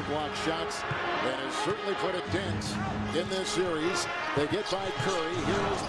and block shots and has certainly put a dent in this series. They get by Curry. Here is